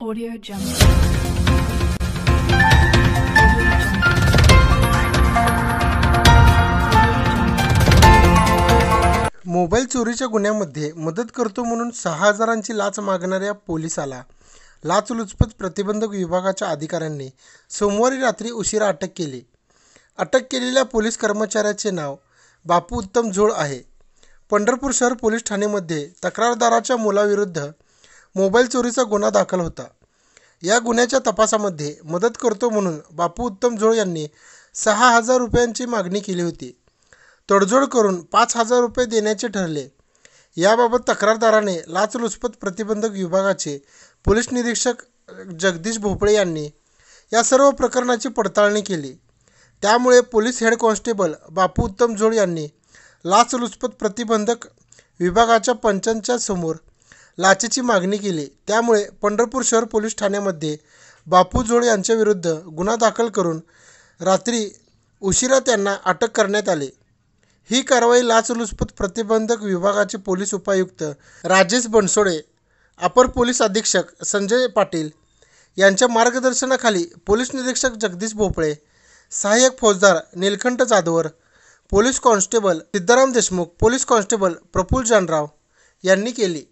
Audio Jungle. Mobile चोरीच्या गुन्ह्यामध्ये मदत करतो म्हणून सहा हजारांची लाच मागणाऱ्या पोलिसाला लाचलुचपत प्रतिबंधक विभागाच्या अधिकाऱ्यांनी सोमवारी रात्री उशिरा अटक केली अटक केलेल्या पोलीस कर्मचाऱ्याचे नाव बापू उत्तम झोळ आहे पंढरपूर शहर पोलीस ठाणेमध्ये तक्रारदाराच्या मुलाविरुद्ध मोबाईल चोरीचा गुन्हा दाखल होता. या गुन्ह्याच्या तपासामध्ये मदत करतो म्हणून बापू उत्तम झोळ यांनी सहा हजार रुपयांची मागणी केली होती. तडजोड करून पाच हजार रुपये देण्याचे ठरले. याबाबत तक्रारदाराने लाचलुचपत प्रतिबंधक विभागाचे पोलीस निरीक्षक जगदीश भोपळे यांनी या सर्व प्रकरणाची पडताळणी केली. त्यामुळे पोलीस हेड कॉन्स्टेबल बापू उत्तम झोळ यांनी लाचलुचपत प्रतिबंधक विभागाच्या पंचांच्या समोर लाचेची मागणी केली. त्यामुळे पंढरपूर शहर पोलीस ठाण्यामध्ये बापू जोड यांच्याविरुद्ध गुन्हा दाखल करून रात्री उशिरा त्यांना अटक करण्यात आली. ही कारवाई लाचलुचपत प्रतिबंधक विभागाचे पोलीस उपायुक्त राजेश बनसोडे अपर पोलीस अधीक्षक संजय पाटील यांच्या मार्गदर्शनाखाली पोलीस निरीक्षक जगदीश भोपळे सहाय्यक फौजदार Neelkanth Jadhavar police constable Siddharam Deshmukh police constable Prafull Janrao यांनी केली.